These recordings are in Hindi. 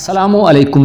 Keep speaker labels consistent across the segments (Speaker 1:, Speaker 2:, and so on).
Speaker 1: असलम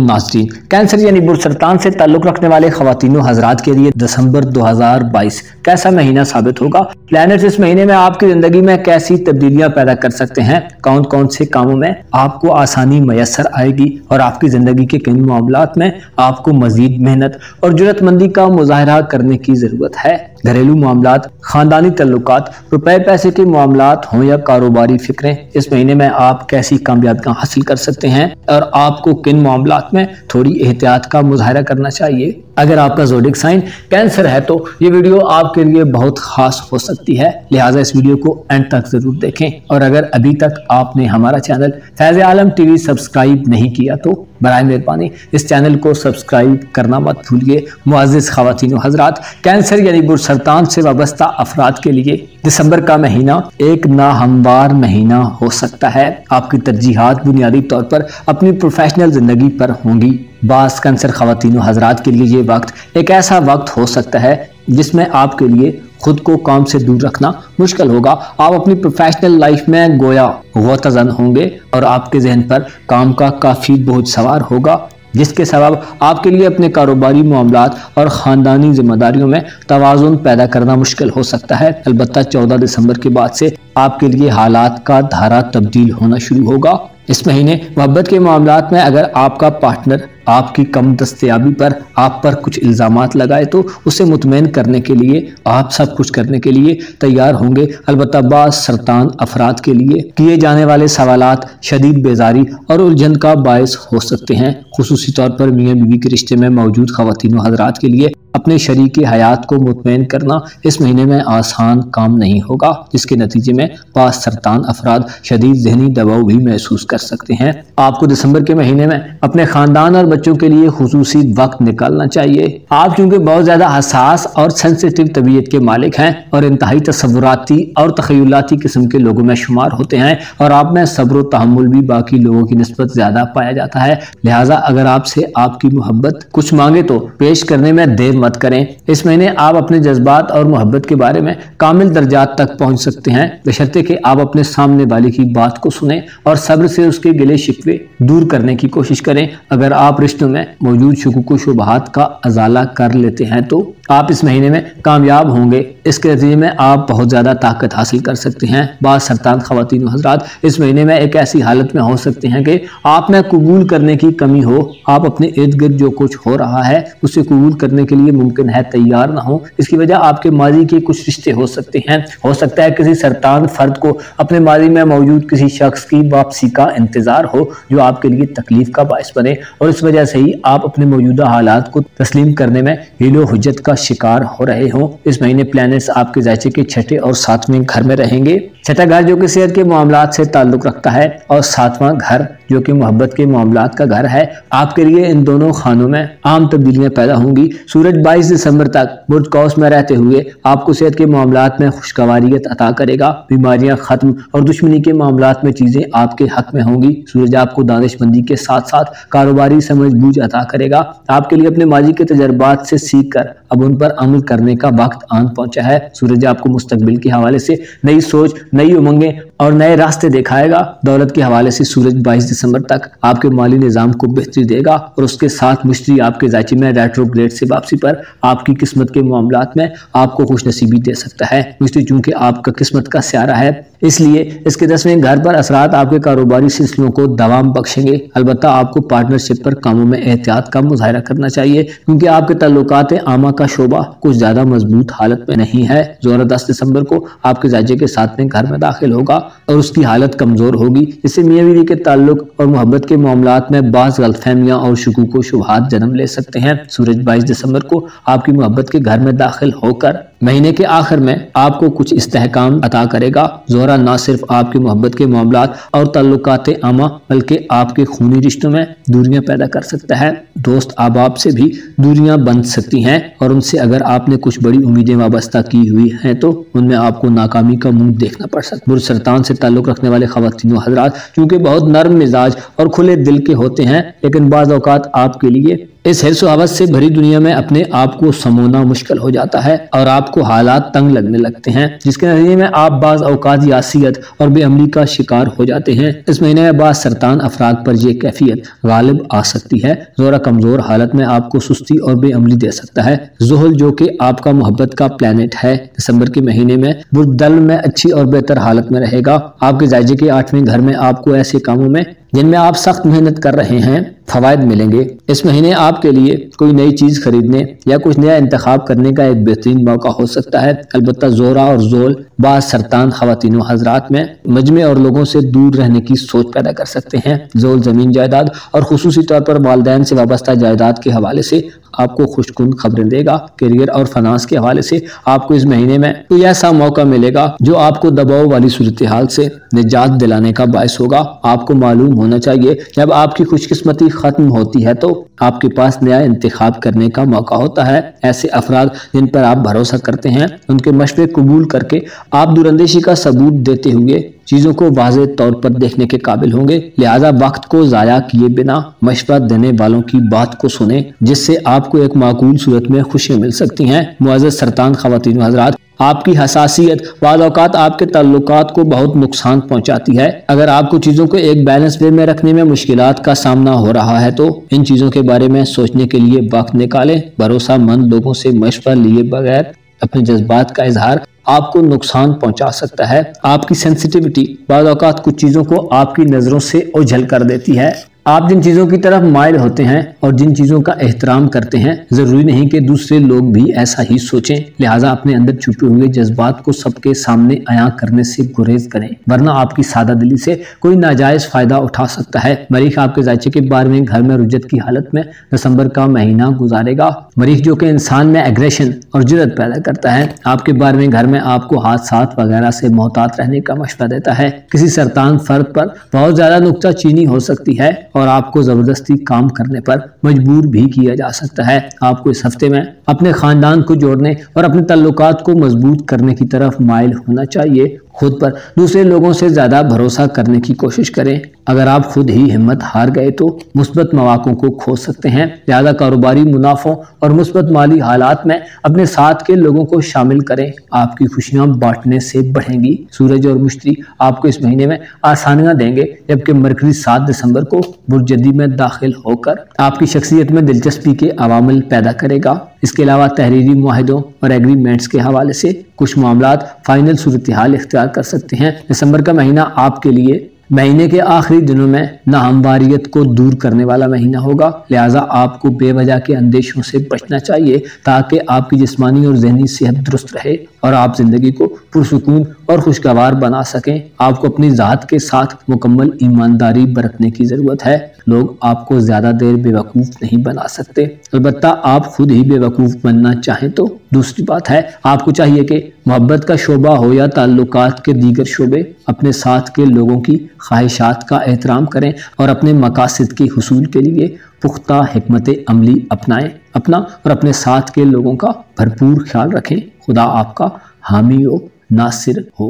Speaker 1: नाजरीन कैंसर यानी बुरसरतान से ताल्लुक़ रखने वाले खातिनों हजरात के लिए दिसंबर 2022 कैसा महीना साबित होगा? प्लानट इस महीने में आपकी ज़िंदगी में कैसी तब्दीलियाँ पैदा कर सकते हैं? कौन कौन से कामों में आपको आसानी मैसर आएगी और आपकी ज़िंदगी के किन मामला में आपको मजीद मेहनत और जरूरतमंदी का मुजाहरा करने की ज़रूरत है? घरेलू मामला खानदानी तल्लुक रुपए पैसे के मामला हों या कारोबारी फिक्रें, इस महीने में आप कैसी कामयाबियाँ हासिल कर सकते हैं और आपको किन मामला में थोड़ी एहतियात का मुजाहरा करना चाहिए? अगर आपका जोडिक साइन कैंसर है तो ये वीडियो आपके लिए बहुत खास हो सकती है। लिहाजा इस वीडियो को एंड तक ज़रूर देखें। और अगर अभी तक आपने हमारा channel Faiz Alam TV subscribe नहीं किया तो बर मेहरबानी। इस चैनल को सब्सक्राइब करना मत भूलिए। मुआज़ खातिन हजरात कैंसर यानी बुरसरतान से वाबस्ता अफराद के लिए दिसंबर का महीना एक नाहमवार महीना हो सकता है। आपकी तरजीहत बुनियादी तौर पर अपनी प्रोफेशनल ज़िंदगी पर होंगी। बास कैंसर खातिन हजरात के लिए ये वक्त एक ऐसा वक्त हो सकता है जिसमें आपके लिए खुद को काम से दूर रखना मुश्किल होगा। आप अपनी प्रोफेशनल लाइफ में गोया गतजन होंगे और आपके जहन पर काम का काफ़ी बोझ सवार होगा, जिसके सबब आपके लिए अपने कारोबारी मामला और ख़ानदानी जिम्मेदारियों में तोज़ुन पैदा करना मुश्किल हो सकता है। अलबत् चौदह दिसंबर के बाद से आपके लिए हालात का धारा तब्दील होना शुरू होगा। इस महीने मोहब्बत के मामला में अगर आपका पार्टनर आपकी कम दस्तियाबी पर आप पर कुछ इल्ज़ाम लगाए तो उसे मुतमिन करने के लिए, आप सब कुछ करने के लिए तैयार होंगे। अलबत् सरतान अफराद के लिए किए जाने वाले सवाल शदीद बेजारी और उलझन का बायस हो सकते हैं, खसूसी तौर पर मियाँ बीवी के रिश्ते में मौजूद खातिन हजरात के लिए। अपने शरीक हयात को मुतमिन करना इस महीने में आसान काम नहीं होगा, जिसके नतीजे में पास सरतान अफराद शदीद जहनी दबाव भी महसूस कर सकते हैं। आपको दिसंबर के महीने में अपने खानदान और बच्चों के लिए खसूसी वक्त निकालना चाहिए। आप चूँकि बहुत ज़्यादा हसास और सेंसिटिव तबीयत के मालिक हैं और इंतहाई तस्वुराती और तखयलाती किस्म के लोगों में शुमार होते हैं और आप में सब्र तहमुल भी बाकी लोगों की नस्बत ज़्यादा पाया जाता है। लिहाजा अगर आपसे आपकी मोहब्बत कुछ मांगे तो पेश करने में देर मत करें। इस महीने आप अपने जज्बात और मोहब्बत के बारे में कामिल दर्जात तक पहुँच सकते हैं। बशर्ते कि आप अपने सामने वाले की बात को सुने और सब्र से उसके गिले शिकवे दूर करने की कोशिश करें। अगर आप रिश्तों में मौजूद शुकूक शुबहत का अजाला कर लेते हैं तो आप इस महीने में कामयाब होंगे। इसके नतीजे में आप बहुत ज़्यादा ताकत हासिल कर सकते हैं। बाद सरतान खातन हजरात, इस महीने में एक ऐसी हालत में हो सकते हैं कि आप में कबूल करने की कमी हो। आप अपने इर्द गिर्द जो कुछ हो रहा है, उसे कबूल करने के लिए मुमकिन है, तैयार ना हो। इसकी वजह आपके माजी के कुछ रिश्ते हो सकते हैं। हो सकता है किसी सरतान फर्द को अपने माजी में मौजूद किसी शख्स की वापसी का इंतज़ार हो, जो आपके लिए तकलीफ़ का बायस बने। और इस वजह से ही आप अपने मौजूदा हालात को तस्लीम करने में हिलो हजत का शिकार हो रहे हो। इस महीने प्लैनेट्स आपके जायचे के छठे और सातवें घर में रहेंगे। छठा घर जो कि सेहत के मामला से ताल्लुक रखता है और सातवां घर जो कि मोहब्बत के मामला का घर है। आपके लिए इन दोनों खानों में आम तब्दीलियाँ पैदा होंगी। सूरज 22 दिसंबर तक बुर्ज कौस में रहते हुए आपको सेहत के मामला में खुशगवारियत अता करेगा। बीमारियाँ खत्म और दुश्मनी के मामला में चीज़ें आपके हक में होंगी। सूरज आपको दानिशमंदी के साथ साथ कारोबारी समझ बूझ अता करेगा। आपके लिए अपने माजी के तजर्बात से सीख कर अब उन पर अमल करने का वक्त आन पहुँचा है। सूरज आपको मुस्तबिल के हवाले से नई सोच, नई उमंगें और नए रास्ते दिखाएगा। दौलत के हवाले से सूरज बाईस दिसंबर तक आपके माली निज़ाम को बेहतरी देगा और उसके साथ मुश्तरी आपके जायचे में रेट्रोग्रेड से वापसी पर आपकी किस्मत के मामला में आपको खुश नसीबी दे सकता है। मुश्तरी चूँकि आपका किस्मत का स्यारा है, इसलिए इसके दसवें घर पर असरात आपके कारोबारी सिलसिलों को दवाम बख्शेंगे। अलबत् आपको पार्टनरशिप पर कामों में एहतियात का मुजाहरा करना चाहिए, क्योंकि आपके तल्लुकात आमा का शोबा कुछ ज़्यादा मज़बूत हालत में नहीं है। ज़ोर दस दिसंबर को आपके जायजे के साथ में घर में दाखिल होगा और उसकी हालत कमज़ोर होगी। इससे मियाँ बीवी के ताल्लुक और मोहब्बत के मामला में बाज़ गलतफहमियाँ और शकूक व शुभात जन्म ले सकते हैं। सूरज बाईस दिसंबर को आपकी मोहब्बत के घर में दाखिल होकर महीने के आखिर में आपको कुछ इस्तेकाम अता करेगा। जोरा न सिर्फ़ आपकी मोहब्बत के मामला और तल्लुकात आमा, बल्कि आपके खूनी रिश्तों में दूरियाँ पैदा कर सकता है। दोस्त आप से भी दूरियाँ बन सकती हैं और उनसे अगर आपने कुछ बड़ी उम्मीदें वाबस्ता की हुई हैं तो उनमें आपको नाकामी का मुँह देखना पड़ सकता है। सरतान से ताल्लुक रखने वाले खातिन हजरात, चूँकि बहुत नर्म मिजाज और खुले दिल के होते हैं, लेकिन बाज़ आपके लिए इस हिरस हवस से भरी दुनिया में अपने आप को समोना मुश्किल हो जाता है और आपको हालात तंग लगने लगते हैं, जिसके नतीजे में आप बाज अवकात यासीत और बेअमली का शिकार हो जाते हैं। इस महीने में बाद सरतान अफराद पर यह कैफियत गालिब आ सकती है। जोरा कमज़ोर हालत में आपको सुस्ती और बेअमली दे सकता है। जोहल, जो कि आपका मोहब्बत का प्लानट है, दिसंबर के महीने में बुरदल में अच्छी और बेहतर हालत में रहेगा। आपके जायजे के आठवें घर में आपको ऐसे कामों में जिनमें आप सख्त मेहनत कर रहे हैं, फवायद मिलेंगे। इस महीने आपके लिए कोई नई चीज़ खरीदने या कुछ नया इंतखब करने का एक बेहतरीन मौका हो सकता है। अलबत् जोरा और जोल बाज सरतान खातिन हजरात में मजमे और लोगों से दूर रहने की सोच पैदा कर सकते हैं। जोल ज़मीन जायदाद और खसूसी तौर पर वालदेन से वाबस्ता जायदाद के हवाले से आपको खुशकुन खबरें देगा। करियर और फनास के हवाले से आपको इस महीने में कोई ऐसा मौका मिलेगा जो आपको दबाव वाली सूरत हाल से निजात दिलाने का बायस होगा। आपको मालूम होना चाहिए, जब आपकी खुशकिस्मती खत्म होती है तो आपके पास नया इंतखब करने का मौका होता है। ऐसे अफराद जिन पर आप भरोसा करते हैं, उनके मशवरे कबूल करके आप दूरंदेशी का सबूत देते हुए चीज़ों को वाज तौर पर देखने के काबिल होंगे, लिहाजा वक्त को ज़ाया किए बिना मशवरा देने वालों की बात को सुने, जिससे आपको एक माकूल सूरत में खुशियाँ मिल सकती हैं। मुआज़ सरतान, खातन हजरात, आपकी हसासियत वादौकात आपके ताल्लुक को बहुत नुकसान पहुंचाती है। अगर आपको चीज़ों को एक बैलेंस वे में रखने में मुश्किल का सामना हो रहा है तो इन चीज़ों के बारे में सोचने के लिए वक्त निकालें। भरोसामंद लोगों से मशवरा लिए बगैर अपने जज्बात का इजहार आपको नुकसान पहुँचा सकता है। आपकी सेंसिटिविटी बाद कुछ चीज़ों को आपकी नज़रों से ओझल कर देती है। आप जिन चीज़ों की तरफ़ मायल होते हैं और जिन चीज़ों का एहतराम करते हैं, ज़रूरी नहीं कि दूसरे लोग भी ऐसा ही सोचें। लिहाजा अपने अंदर छुपे हुए जज्बात को सबके सामने आया करने से गुरेज करें, वरना आपकी सादा दिली से कोई नाजायज़ फ़ायदा उठा सकता है। मरीख आपके जायचे के बारे में घर में रुजत की हालत में दिसंबर का महीना गुजारेगा। मरीख जो कि इंसान में एग्रेशन और ज़रूरत पैदा करता है, आपके बारे में घर में आपको हाथ साथ वगैरह से मोहतात रहने का मशवरा देता है। किसी सरतान फर्द पर बहुत ज़्यादा नुकता चीनी हो सकती है और आपको ज़बरदस्ती काम करने पर मजबूर भी किया जा सकता है। आपको इस हफ़्ते में अपने ख़ानदान को जोड़ने और अपने तल्लुकात को मज़बूत करने की तरफ़ माइल होना चाहिए खुद पर। दूसरे लोगों से ज़्यादा भरोसा करने की कोशिश करें। अगर आप खुद ही हिम्मत हार गए तो मुस्बत मौाकों को खो सकते हैं। ज़्यादा कारोबारी मुनाफों और मुस्बत माली हालात में अपने साथ के लोगों को शामिल करें। आपकी खुशियाँ बांटने से बढ़ेंगी। सूरज और मुश्ती आपको इस महीने में आसानियाँ देंगे, जबकि मरकजी सात दिसंबर को बुरजदी में दाखिल होकर आपकी शख्सियत में दिलचस्पी के अवामल पैदा करेगा। इसके अलावा तहरीरी माहों और एग्रीमेंट्स के हवाले से कुछ मामला फाइनल सूरत हाल इख्तियार कर सकते हैं। दिसंबर का महीना आपके लिए महीने के आखिरी दिनों में नाहमवारीत को दूर करने वाला महीना होगा। लिहाजा आपको बेवजह के अंदेशों से बचना चाहिए ताकि आपकी जिसमानी और जहनी सेहत दुरुस्त रहे। और आप ज़िंदगी को पुरसकून और खुशगवार बना सकें। आपको अपनी ज़ात के साथ मुकम्मल ईमानदारी बरतने की ज़रूरत है। लोग आपको ज़्यादा देर बेवकूफ़ नहीं बना सकते। अलबत् आप खुद ही बेवकूफ़ बनना चाहें तो दूसरी बात है, आपको चाहिए कि मोहब्बत का शोबा हो या ताल्लुक के दीगर शोबे अपने साथ के लोगों की ख्वाहिशात का एहतराम करें और अपने मकासद के हसूल के लिए पुख्ता हमत अमली अपनाएँ। अपना और अपने साथ के लोगों का भरपूर ख्याल रखें। खुदा आपका हामी हो नासिर हो।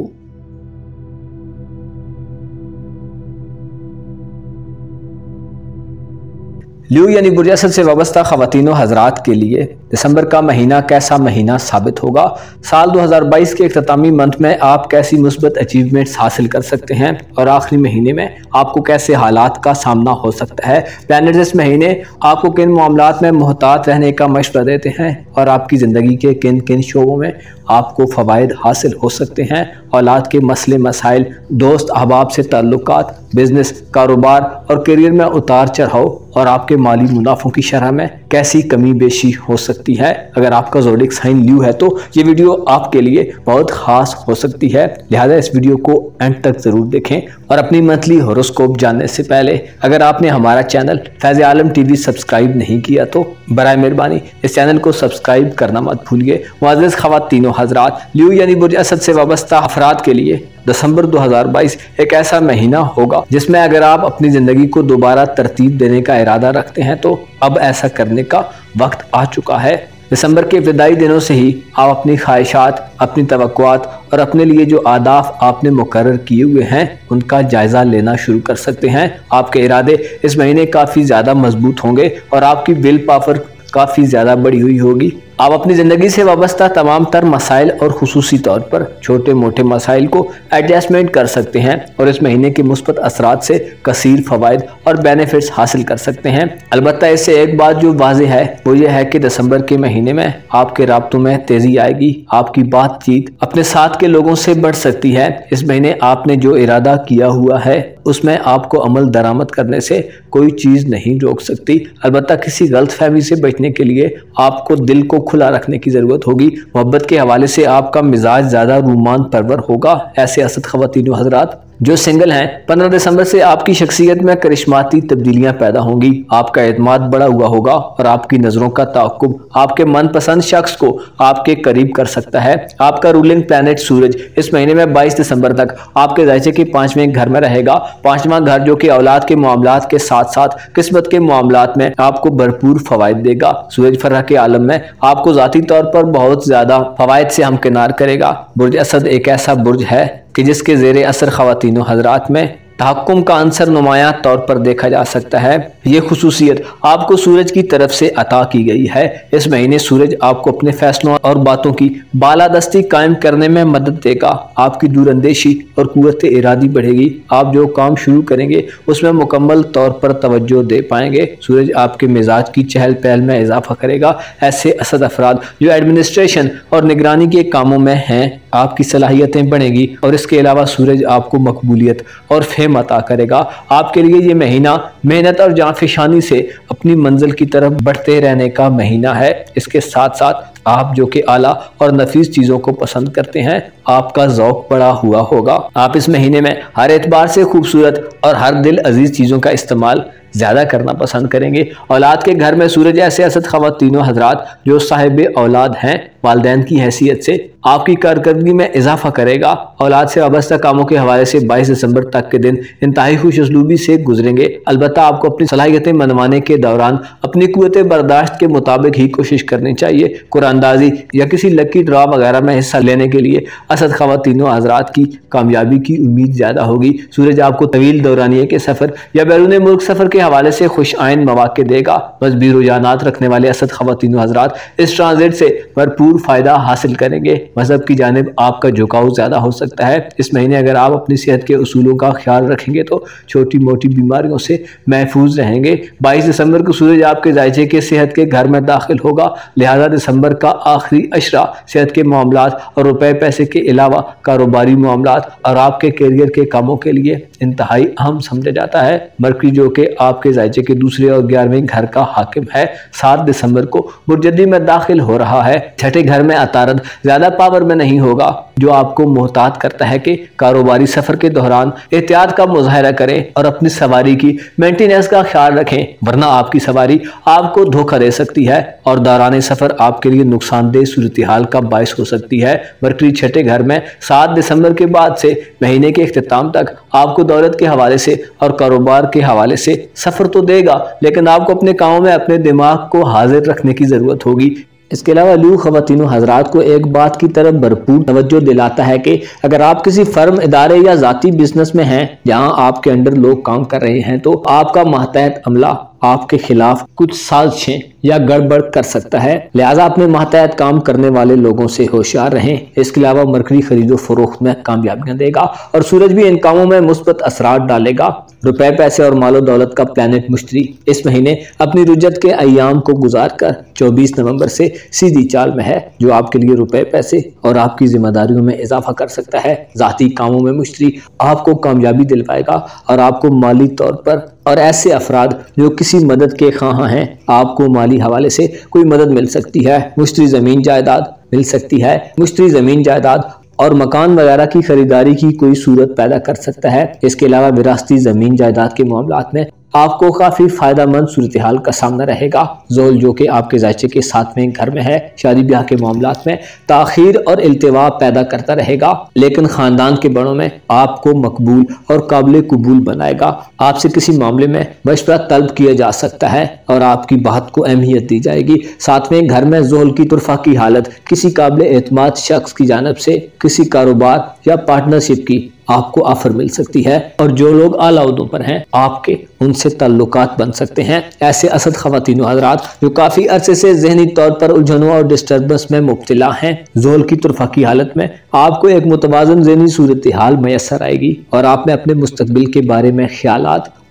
Speaker 1: ल्यू यानी बुरजसत से वाबस्ता खातिन हजरात के लिए दिसंबर का महीना कैसा महीना साबित होगा? साल 2022 के अख्तामी मंथ में आप कैसी मुस्बत अचीवमेंट्स हासिल कर सकते हैं? और आखिरी महीने में आपको कैसे हालात का सामना हो सकता है? प्लानट इस महीने आपको किन मामला में मोहतात रहने का मशवरा देते हैं? और आपकी ज़िंदगी के किन किन शोबों में आपको फ़वाद हासिल हो सकते हैं? औलाद के मसले, मसाइल, दोस्त, अहबाब से ताल्लुक बिज़नेस, कारोबार और करियर में उतार चढ़ाव और आपके माली मुनाफों की शरह में कैसी कमी बेशी हो सकती है? अगर आपका जोडिक साइन ल्यू है तो ये वीडियो आपके लिए बहुत ख़ास हो सकती है। लिहाजा इस वीडियो को एंड तक ज़रूर देखें और अपनी मंथली हॉरोस्कोप जानने से पहले, अगर आपने हमारा channel Faiz Alam TV subscribe नहीं किया तो बर मेहरबानी। इस चैनल को सब्सक्राइब करना मत भूलिए। मुआज़ खातिनों हजरात, ल्यू यानी बुरज असद से वाबस्ता अफराद के लिए दिसंबर 2022 एक ऐसा महीना होगा, जिसमें अगर आप अपनी ज़िंदगी को दोबारा तरतीब देने का इरादा रखते हैं तो अब ऐसा करने का वक्त आ चुका है। दिसंबर के विदाई दिनों से ही आप अपनी ख्वाहिशात, अपनी तो और अपने लिए जो आदाफ आपने मुकर किए हुए हैं, उनका जायजा लेना शुरू कर सकते हैं। आपके इरादे इस महीने काफ़ी ज़्यादा मज़बूत होंगे और आपकी विल पावर काफ़ी ज़्यादा बढ़ी हुई होगी। आप अपनी ज़िंदगी से वाबस्ता तमाम तर मसाइल और खसूसी तौर पर छोटे मोटे मसाइल को एडजस्टमेंट कर सकते हैं और इस महीने के मुस्बत असरात से कसीर फ़वाद और बेनिफिट्स हासिल कर सकते हैं। अलबत् इससे एक बात जो वाज है, वो ये है कि दिसंबर के महीने में आपके रबतों में तेज़ी आएगी, आपकी बातचीत अपने साथ के लोगों से बढ़ सकती है। इस महीने आपने जो इरादा किया हुआ है उसमें आपको अमल दरामद करने से कोई चीज़ नहीं रोक सकती। अलबत् किसी गलत फहमी से बचने के लिए आपको दिल को खुला रखने की ज़रूरत होगी। मोहब्बत के हवाले से आपका मिजाज ज़्यादा रूमान परवर होगा, ऐसे असद खवतिन हजरात। जो सिंगल हैं 15 दिसंबर से आपकी शख्सियत में करिश्माती तब्दीलियाँ पैदा होंगी। आपका एतमाद बड़ा हुआ होगा और आपकी नज़रों का ताकुब आपके मनपसंद शख्स को आपके करीब कर सकता है। आपका रूलिंग प्लानट सूरज इस महीने में 22 दिसंबर तक आपके जायचे के पाँचवें घर में रहेगा। पांचवा घर जो कि औलाद के मामला के साथ साथ किस्मत के मामला में आपको भरपूर फवायद देगा। सूरज फर्रा के आलम में आपको ज़ाती तौर पर बहुत ज़्यादा फवायद से हमकिनार करेगा। बुरज असद एक ऐसा बुर्ज है कि जिसके जेर असर खातिन हजरात में तहकुम का अंसर नुमाया तौर पर देखा जा सकता है। ये खसूसियत आपको सूरज की तरफ़ से अता की गई है। इस महीने सूरज आपको अपने फैसलों और बातों की बालादस्ती कायम करने में मदद देगा। आपकी दूरंदेशी और कुत इरादी बढ़ेगी। आप जो काम शुरू करेंगे, उसमें मुकम्मल तौर पर तवज्जो दे पाएँगे। सूरज आपके मिजाज की चहल पहल में इजाफा करेगा। ऐसे असद अफराद जो एडमिनिस्ट्रेशन और निगरानी के कामों में हैं आपकी सलाहियतें बढ़ेंगी और इसके अलावा सूरज आपको मकबूलियत और फेम अता करेगा। आपके लिए ये महीना मेहनत और जाफिशानी से अपनी मंजिल की तरफ़ बढ़ते रहने का महीना है। इसके साथ साथ आप जो कि आला और नफीस चीज़ों को पसंद करते हैं, आपका जौक बड़ा हुआ होगा। आप इस महीने में हर एतबार से खूबसूरत और हर दिल अज़ीज़ चीज़ों का इस्तेमाल ज़्यादा करना पसंद करेंगे। औलाद के घर में सूरज ऐसे असद खवत तीनों हजरात, जो साहिब औलाद हैं, वालदेन की हैसियत से आपकी कारकर्दगी में इजाफा करेगा। औलाद से वाबस्ता कामों के हवाले से 22 दिसंबर तक के दिन इंतहाई खुश से गुजरेंगे। अलबत् आपको अपनी सलाहियतें मनवाने के दौरान अपनी कुत बर्दाश्त के मुताबिक ही कोशिश करनी चाहिए। कुरानंदाजी या किसी लकी ड्रा वगैरह में हिस्सा लेने के लिए असद खातिनों हजरात की कामयाबी की उम्मीद ज़्यादा होगी। सूरज आपको तवील दौरानिए के सफ़र या बैरून मुल्क सफ़र के हवाले से खुश आइन मौाक़े देगा। मजबी रुझानात रखने वाले असद खातिन हजरात इस ट्रांजिट से भरपूर फ़ायदा हासिल करेंगे। मज़हब की जानब आपका झुकाव ज़्यादा हो सकता है। इस महीने अगर आप अपनी सेहत के असूलों का ख्याल रखेंगे तो छोटी मोटी बीमारियों से महफूज रहेंगे। बाईस दिसंबर को सूरज आपके जायजे के सेहत के घर में दाखिल होगा। लिहाजा दिसंबर का आखिरी अशरा, सेहत के मामला और रुपए पैसे के अलावा कारोबारी मामला और आपके करियर के कामों के लिए इंतहाई अहम समझा जाता है। मरकरी जो कि आपके जायचे के दूसरे और ग्यारहवें घर का हाकिम है। सात दिसंबर को बुरजदी में दाखिल हो रहा है। छठे घर में अतारद ज़्यादा पावर में नहीं होगा, जो आपको मोहतात करता है कि कारोबारी सफ़र के दौरान एहतियात का मुजाहरा करें और अपनी सवारी की मेंटेनेंस का ख्याल रखें, वरना आपकी सवारी आपको धोखा दे सकती है और दौरान सफ़र आपके लिए नुकसानदेह सूरत हाल का बायस हो सकती है। मरकरी छठे घर में सात दिसंबर के बाद से महीने के अख्ताम तक आपको दौलत के हवाले से और कारोबार के हवाले से सफ़र तो देगा, लेकिन आपको अपने कामों में अपने दिमाग को हाजिर रखने की ज़रूरत होगी। इसके अलावा लू खवतिन हजरात को एक बात की तरफ़ भरपूर तवज्जो दिलाता है कि अगर आप किसी फर्म इदारे या ज़ाती बिज़नेस में हैं, जहाँ आपके अंडर लोग काम कर रहे हैं तो आपका मातहत अमला आपके खिलाफ कुछ साजिशें या गड़बड़ कर सकता है। लिहाजा अपने मातहत काम करने वाले लोगों से होशियार रहें। इसके अलावा मरकरी खरीदो फरोख्त में कामयाबियाँ देगा और सूरज भी इन कामों में मुस्बत असरात डालेगा। रुपए, पैसे और मालो दौलत का प्लानट मुश्तरी इस महीने अपनी रुजत के अयाम को गुजार कर चौबीस नवंबर से सीधी चाल में है, जो आपके लिए रुपए, पैसे और आपकी जिम्मेदारियों में इजाफा कर सकता है। जाती कामों में मुश्तरी आपको कामयाबी दिलवाएगा और आपको माली तौर पर और ऐसे अफराद जो किसी मदद के खां हैं, आपको माली हवाले से कोई मदद मिल सकती है। मुश्तरी ज़मीन जायदाद मिल सकती है। मुश्तरी ज़मीन जायदाद और मकान वगैरह की खरीदारी की कोई सूरत पैदा कर सकता है। इसके अलावा विरासती ज़मीन जायदाद के मामला में आपको काफ़ी फ़ायदा मंद सूरत हाल का सामना रहेगा। जोल, जो कि आपके जायचे के साथ में घर में है, शादी ब्याह के मामला में ताखिर और अल्तवा पैदा करता रहेगा। लेकिन खानदान के बड़ों में आपको मकबूल और काबिल कबूल बनाएगा। आपसे किसी मामले में मशवरा तलब किया जा सकता है और आपकी बात को अहमियत दी जाएगी। साथ में घर में जोहल की तुरफा की हालत किसी काबिल एतमाद शख्स की जानब से, किसी कारोबार या पार्टनरशिप की आपको ऑफ़र मिल सकती है। और जो लोग आला पर हैं, आपके उनसे ताल्लुक बन सकते हैं। ऐसे असद खातिन हजरात, जो काफ़ी अरसे से जहनी तौर पर उलझनों और डिस्टर्बेंस में मुबतला हैं, जोल की तरफा की हालत में, आपको एक मुतवाजन जहनी सूरत हाल मैसर आएगी। और आप में अपने मुस्तबिल के बारे में ख्याल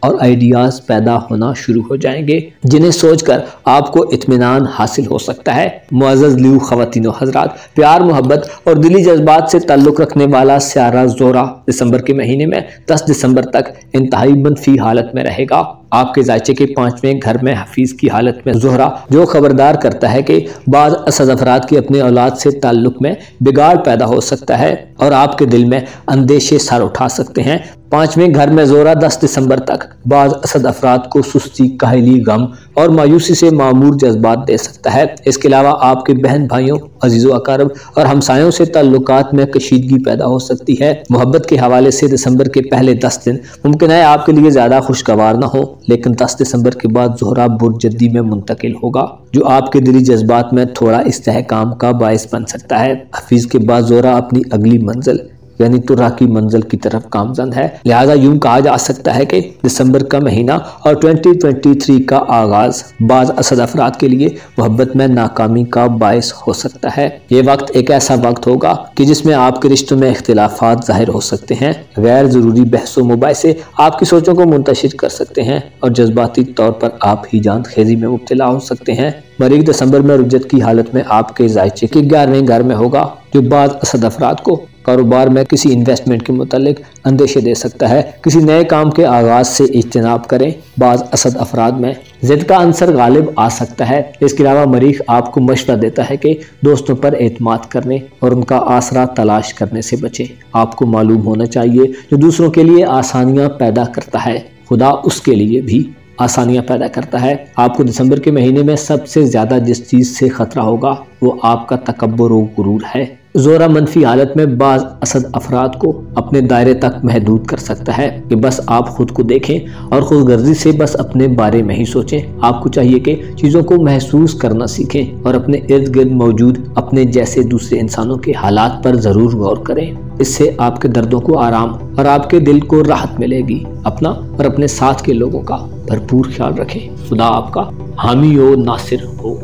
Speaker 1: और आइडियाज़ पैदा होना शुरू हो जाएँगे, जिन्हें सोचकर आपको इतमान हासिल हो सकता है। मुआज़ ल्यू ख़वातिन हजरात, प्यार, मोहब्बत और दिली जज्बात से ताल्लुक़ रखने वाला स्यारा जोरा दिसंबर के महीने में 10 दिसंबर तक इंतहाई मनफी हालत में रहेगा। आपके जायचे के पाँचवें घर में हफीज की हालत में जोहरा, जो खबरदार करता है कि बाद असद अफराद की अपने औलाद से ताल्लुक में बिगाड़ पैदा हो सकता है और आपके दिल में अंदेशे सर उठा सकते हैं। पाँचवें घर में जोरा दस दिसंबर तक। बाद असद अफराद को सुस्ती, काहली, गम और मायूसी से मामूर जज्बात दे सकता है। इसके अलावा आपके बहन, भाइयों, अज़ीज़, अकारब और हमसायों से ताल्लुक में कशीदगी पैदा हो सकती है। मोहब्बत के हवाले से दिसंबर के पहले दस दिन मुमकिन है आपके लिए ज़्यादा खुशगवार न हो, लेकिन दस दिसंबर के बाद जोहरा बुरजद्दी में मुंतकिल होगा, जो आपके दिली जज्बात में थोड़ा इस्तेकाम का बायस बन सकता है। हफीज़ के बाद जोहरा अपनी अगली मंजिल यानी तुरा की मंजिल की तरफ़ कामजन है। लिहाजा यूँ कहा जा सकता है कि दिसंबर का महीना और 2023 का आगाज़ बाज असद अफराद के लिए मोहब्बत में नाकामी का बायस हो सकता है। ये वक्त एक ऐसा वक्त होगा कि जिसमें आपके रिश्तों में इख्तलाफात ज़ाहिर हो सकते हैं। गैर ज़रूरी बहसों मुबासे आपकी सोचों को मुंतशिर कर सकते हैं और जज्बाती तौर पर आप ही जान खेजी में मुबतला हो सकते हैं। मरीक दिसंबर में रुजत की हालत में आपके जायचे के ग्यारहवें घर में होगा, जो बाद असद अफराद को कारोबार में किसी इन्वेस्टमेंट के मुतलिक अंदेशे दे सकता है। किसी नए काम के आगाज़ से इज्तनाब करें। बाज असद अफराद में जिद का अंसर गालिब आ सकता है। इसके अलावा मरीख आपको मशवरा देता है कि दोस्तों पर एतमाद करने और उनका आसरा तलाश करने से बचें। आपको मालूम होना चाहिए जो दूसरों के लिए आसानियाँ पैदा करता है। खुदा उसके लिए भी आसानियाँ पैदा करता है। आपको दिसंबर के महीने में सबसे ज़्यादा जिस चीज़ से ख़तरा होगा, वो आपका तकबर व गुरूर है। जोरा मनफी हालत में बाज असद अफराद को अपने दायरे तक महदूद कर सकता है कि बस आप खुद को देखें और खुद गर्जी से बस अपने बारे में ही सोचें। आपको चाहिए कि चीज़ों को महसूस करना सीखें और अपने इर्द गिर्द मौजूद, अपने जैसे दूसरे इंसानों के हालात पर ज़रूर गौर करें। इससे आपके दर्दों को आराम और आपके दिल को राहत मिलेगी। अपना और अपने साथ के लोगों का भरपूर ख्याल रखें। खुदा आपका हामी हो नासिर हो।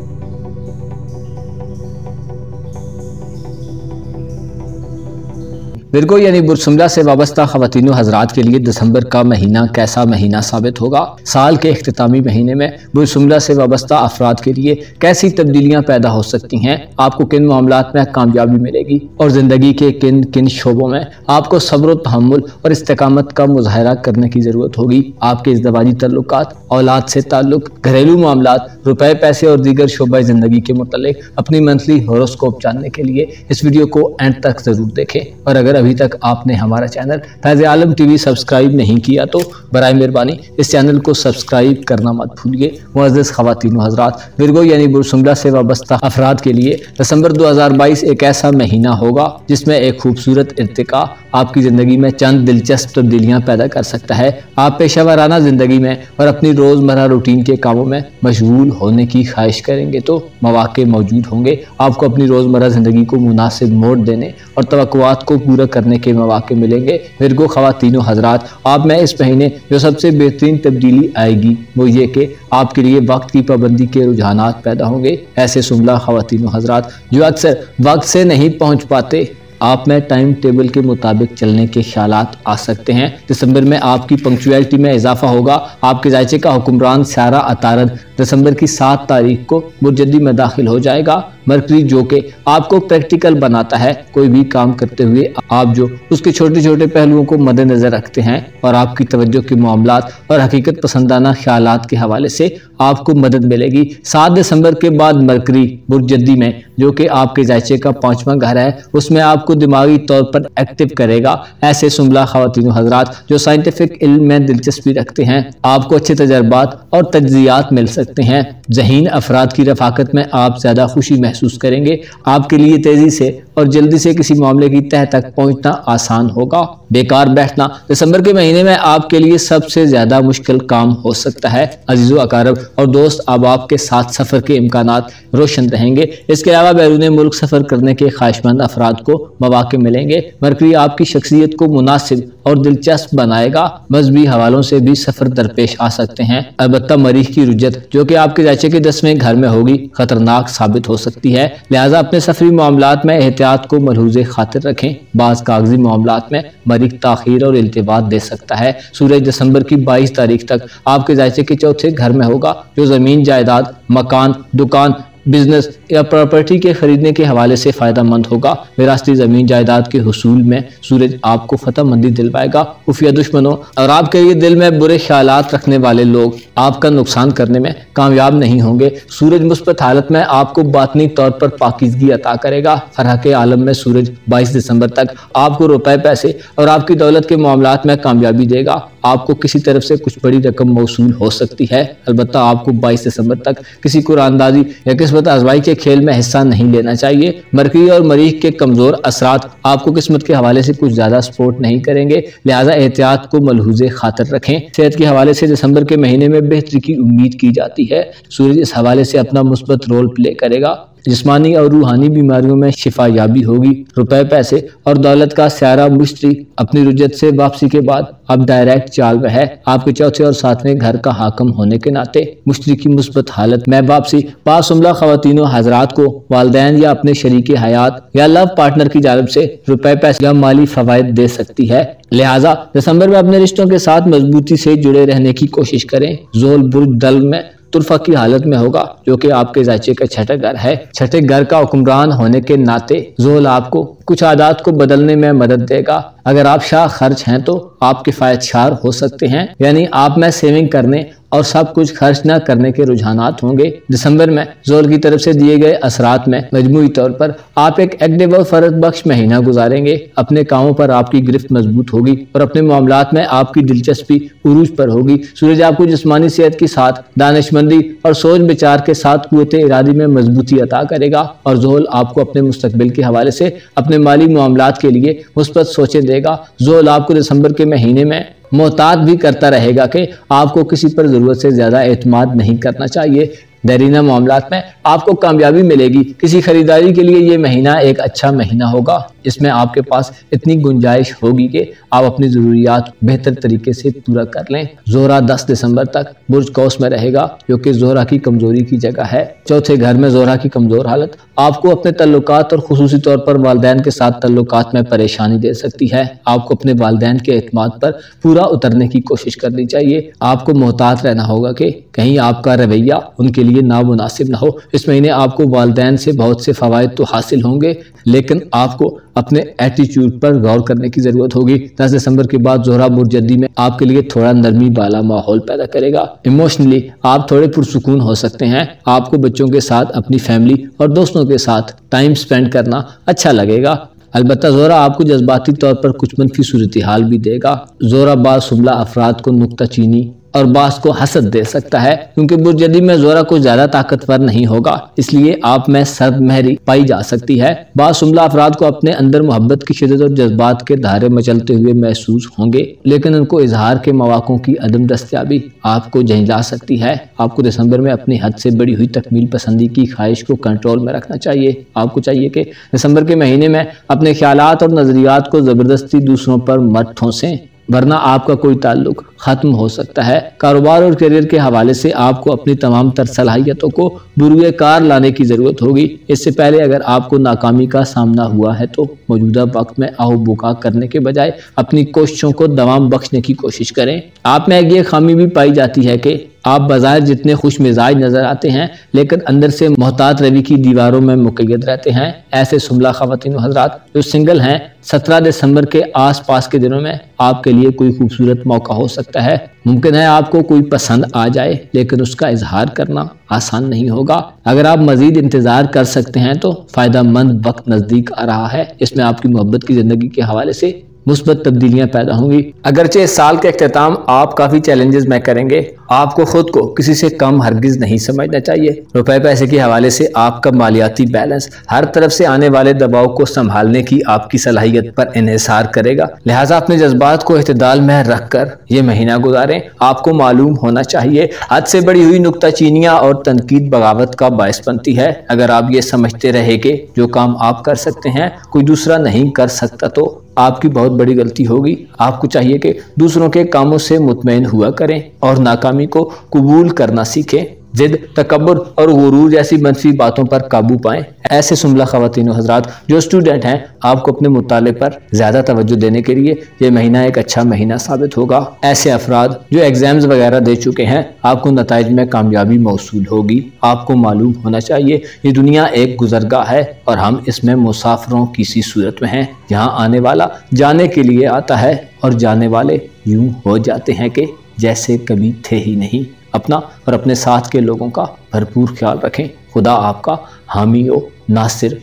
Speaker 1: बिरगो यानी बुरसुमला से वाबस्ता खातिन हजरात के लिए दिसंबर का महीना कैसा महीना साबित होगा? साल के अख्तामी महीने में बुरसुमला से वाबस्ता अफराद के लिए कैसी तब्दीलियाँ पैदा हो सकती हैं? आपको किन मामला में कामयाबी मिलेगी? और ज़िंदगी के किन किन शोबों में आपको सब्र तहमुल और इस्तकामत का मुजाहरा करने की ज़रूरत होगी? आपके इजदवाजी तल्लुक औलाद से ताल्लुक, घरेलू मामला रुपए, पैसे और दीगर शोबा ज़िंदगी के मतलब अपनी मंथली हॉरोस्कोप जानने के लिए इस वीडियो को एंड तक ज़रूर देखें। और अगर अभी तक आपने हमारा channel Faiz Alam TV subscribe नहीं किया तो बर मेहरबानी। इस चैनल को सब्सक्राइब करना मत भूलिए। मुआज़ ख़वान हजरात बिरगो यानी बुरसुमला से वाबस्ता अफराद के लिए दिसंबर 2022 एक ऐसा महीना होगा, जिसमें एक खूबसूरत इरतका आपकी ज़िंदगी में चंद दिलचस्प तब्दीलियाँ पैदा कर सकता है। आप पेशा वराना ज़िंदगी में और अपनी रोज़मर्रा रूटीन के कामों में मशगूल होने की ख्वाहिश करेंगे तो मौाक़े मौजूद होंगे। आपको अपनी रोज़मर्रा ज़िंदगी को मुनासिब मोड़ देने और तो को पूरा करने के मौाक़े मिलेंगे। फिरगो खातिन हजरात, आप में इस महीने जो सबसे बेहतरीन तब्दीली आएगी, वो ये कि आपके लिए वक्त की पाबंदी के रुझान पैदा होंगे। ऐसे सुमला खातिन हजरात, जो अक्सर वक्त से नहीं पहुँच पाते, आप में टाइम टेबल के मुताबिक चलने के ख्याल आ सकते हैं। दिसंबर में आपकी पंक्चुअलिटी में इजाफा होगा। आपके जायचे का हुक्मरान सारा अतारद दिसंबर की सात तारीख को मुजदी में दाखिल हो जाएगा। मरकरी जो कि आपको प्रैक्टिकल बनाता है, कोई भी काम करते हुए आप जो उसके छोटे छोटे पहलुओं को मद्देनजर रखते हैं और आपकी तवज्जो के मामला और हकीकत पसंदाना ख्याल के हवाले से आपको मदद मिलेगी। सात दिसंबर के बाद मरकरी बुरजद्दी में, जो कि आपके जायचे का पांचवा घर है, उसमें आपको दिमागी तौर पर एक्टिव करेगा, ऐसे सुमला खातन हजरात जो साइंटिफिक इल्म में दिलचस्पी रखते हैं, आपको अच्छे तजर्बात और तजियात मिल सकते हैं। जहीन अफराद की रफाकत में आप ज़्यादा खुशी महसूस करेंगे। आपके लिए तेज़ी से और जल्दी से किसी मामले की तह तक पहुँचना आसान होगा। बेकार बैठना। दिसंबर के महीने में आपके लिए सबसे ज़्यादा मुश्किल काम हो सकता है। अजीजो, अकारब और दोस्त अब आपके साथ सफ़र के इम्कान रोशन रहेंगे। इसके अलावा बैरून मुल्क सफ़र करने के ख्वाहिशमंद अफराद को मौाक़े मिलेंगे। मरकरी आपकी शख्सियत को मुनासिब और दिलचस्प बनाएगा। मजहबी हवालों से भी सफ़र दरपेश आ सकते हैं। अलबत्ता मरीज़ की रुजत जो कि आपके जाचे के दसवें घर में होगी, खतरनाक साबित हो सकती है। लिहाजा अपने सफरी मामला में एहतियात को मलहूज खातिर रखें। बाज कागज़ी मामला में मरीज़ तखीर और अल्तवा दे सकता है। सूरज दिसंबर की बाईस तारीख तक आपके जायसे के चौथे घर में होगा, जो ज़मीन, जायदाद, मकान, दुकान, बिज़नेस या प्रॉपर्टी के खरीदने के हवाले से फ़ायदा मंद होगा। विरासती ज़मीन जायदाद के हसूल में सूरज आपको फतह मंदी दिलवाएगा। खुफिया दुश्मनों, और आपके लिए दिल में बुरे ख्याल रखने वाले लोग आपका नुकसान करने में कामयाब नहीं होंगे। सूरज मुस्बत हालत में आपको बातनी तौर पर पाकिजगी अता करेगा। फरह आलम में सूरज बाईस दिसंबर तक आपको रुपए, पैसे और आपकी दौलत के मामला में कामयाबी देगा। आपको किसी तरफ़ से कुछ बड़ी रकम मौसू हो सकती है। अलबत् आपको बाईस दिसंबर तक किसी कुरानदाजी या किस्मत आजमाई के खेल में हिस्सा नहीं लेना चाहिए। मरकरी और मरीख के कमज़ोर असरात आपको किस्मत के हवाले से कुछ ज़्यादा सपोर्ट नहीं करेंगे। लिहाजा एहतियात को मलहूज खातर रखें। सेहत के हवाले से दिसंबर के महीने में बेहतरी की उम्मीद की जाती है। सूरज इस हवाले से अपना मुस्बत रोल प्ले करेगा। जिस्मानी और रूहानी बीमारियों में शिफा याबी होगी। रुपए, पैसे और दौलत का स्यारा मुश्तरी अपनी रुजत से वापसी के बाद अब डायरेक्ट चाल में है। आपके चौथे और सातवें घर का हाकम होने के नाते मुश्तरी की मुस्बत हालत में वापसी। पासमला खातिनों हजरात को वालदेन या अपने शरीक हयात या लव पार्टनर की जानब से रुपए, पैसे या माली फवायद दे सकती है। लिहाजा दिसंबर में अपने रिश्तों के साथ मजबूती से जुड़े रहने की कोशिश करें। जोल बुर्ज दल में तुरफा की हालत में होगा, जो कि आपके जायचे का छठे घर है। छठे घर का हुक्मरान होने के नाते जोल आपको कुछ आदात को बदलने में मदद देगा। अगर आप शाह खर्च हैं तो आप किफ़ायत शार हो सकते हैं। यानी आप में सेविंग करने और सब कुछ खर्च न करने के रुझान होंगे। दिसंबर में ज़ोर की तरफ़ से दिए गए असरात में मजमू तौर पर आप एक एक्टिव और फरत बख्श महीना गुजारेंगे। अपने कामों पर आपकी गिरफ्त मज़बूत होगी और अपने मामला में आपकी दिलचस्पी उरूज पर होगी। सूरज आपको जिसमानी सेहत के साथ, दानशमंदी और सोच विचार के साथ कुत इरादी में मजबूती अता करेगा और जोहल आपको अपने मुस्तबिल के हवाले से अपने माली मामला के लिए उस पर सोचे देगा। जोहल आपको दिसंबर के महीने में मोहतात भी करता रहेगा कि आपको किसी पर ज़रूरत से ज़्यादा एतमाद नहीं करना चाहिए। देरीना मामला में आपको कामयाबी मिलेगी। किसी खरीदारी के लिए ये महीना एक अच्छा महीना होगा इसमें आपके पास इतनी गुंजाइश होगी कि आप अपनी ज़रूरियात बेहतर तरीके से पूरा कर लें। जोहरा 10 दिसंबर तक बुर्ज कौस में रहेगा, जो कि जोहरा की कमज़ोरी की जगह है। चौथे घर में जोहरा की कमज़ोर हालत आपको अपने तल्लुक और खसूसी तौर पर वालदेन के साथ तल्लुक में परेशानी दे सकती है। आपको अपने वालदेन के अतमाद पर पूरा उतरने की कोशिश करनी चाहिए। आपको मोहतात रहना होगा कि कहीं आपका रवैया उनके लिए नामुनासिब ना हो। इस महीने आपको वालदेन से बहुत से फ़वाद तो हासिल होंगे, लेकिन आपको अपने एटीट्यूड पर गौर करने की ज़रूरत होगी। दस दिसंबर के बाद जोहरा मुरजदी में आपके लिए थोड़ा नरमी वाला माहौल पैदा करेगा। इमोशनली आप थोड़े पुरसकून हो सकते हैं। आपको बच्चों के साथ अपनी फैमिली और दोस्तों के साथ टाइम स्पेंड करना अच्छा लगेगा। अलबत् जोरा आपको जज्बाती तौर पर कुछ मनफी सूरत हाल भी देगा। जोरा शुमला अफराद को नुकता चीनी और बास को हसद दे सकता है, क्योंकि बुरजदी में जोरा को ज़्यादा ताकतवर नहीं होगा। इसलिए आप में सर्द महरी पाई जा सकती है। बास शुमला अफराद को अपने अंदर मोहब्बत की शिदत और जज्बात के धारे में चलते हुए महसूस होंगे, लेकिन उनको इजहार के मौाकों की अदम दस्तियाबी आपको जहिला सकती है। आपको दिसंबर में अपनी हद से बड़ी हुई तकमील पसंदी की ख्वाहिश को कंट्रोल में रखना चाहिए। आपको चाहिए कि दिसंबर के महीने में अपने ख्याल और नजरियात को ज़बरदस्ती दूसरों पर मत ठोंसें। वरना आपका कोई ताल्लुक ख़त्म हो सकता है। कारोबार और करियर के हवाले से आपको अपनी तमाम तर सलाहियतों को बुरुए कार लाने की ज़रूरत होगी। इससे पहले अगर आपको नाकामी का सामना हुआ है तो मौजूदा वक्त में आहो बुका करने के बजाय अपनी कोशिशों को दवाम बख्शने की कोशिश करें। आप में एक ये खामी भी पाई जाती है कि आप बाज़ार जितने खुश मिजाज नज़र आते हैं, लेकिन अंदर से मोहतात रवि की दीवारों में मुकैद रहते हैं। ऐसे सुमला खातन हजरात जो सिंगल हैं, सत्रह दिसंबर के आस पास के दिनों में आपके लिए कोई खूबसूरत मौका हो सकता है। मुमकिन है आपको कोई पसंद आ जाए, लेकिन उसका इजहार करना आसान नहीं होगा। अगर आप मजीद इंतज़ार कर सकते हैं तो फ़ायदा मंद वक्त नज़दीक आ रहा है। इसमें आपकी मोहब्बत की ज़िंदगी के हवाले से मुस्बत तब्दीलियाँ पैदा होंगी। अगरचे इस साल के अख्ताम आप काफ़ी चैलेंजेस में करेंगे। आपको खुद को किसी से कम हरगिज नहीं समझना चाहिए। रुपए पैसे के हवाले से आपका मालियाती बैलेंस हर तरफ़ से आने वाले दबाव को संभालने की आपकी सलाहियत पर इन्सार करेगा। लिहाजा अपने जज्बात को अतदाल में रख कर ये महीना गुजारें। आपको मालूम होना चाहिए, हद से बड़ी हुई नुकता चीनिया और तनकीद बगावत का बायस बनती है। अगर आप ये समझते रहेंगे, जो काम आप कर सकते हैं, कोई दूसरा नहीं कर सकता तो आपकी बहुत बड़ी गलती होगी। आपको चाहिए कि दूसरों के कामों से मुतमिन हुआ करें और नाकामी को कबूल करना सीखें। जिद तकबर और गुरूर जैसी मनफी बातों पर काबू पाएँ। ऐसे सुमला खातन हजरात जो स्टूडेंट हैं, आपको अपने मुताले पर ज़्यादा तवज्जो देने के लिए ये महीना एक अच्छा महीना साबित होगा। ऐसे अफराद जो एग्ज़ाम्स वगैरह दे चुके हैं, आपको नतज में कामयाबी मौसू होगी। आपको मालूम होना चाहिए, ये दुनिया एक गुजरगा है और हम इसमें मुसाफरों की सी सूरत में हैं। यहाँ आने वाला जाने के लिए आता है और जाने वाले यूँ हो जाते हैं कि जैसे कभी थे ही नहीं। अपना और अपने साथ के लोगों का भरपूर ख्याल रखें। खुदा आपका हामी हो, नासिर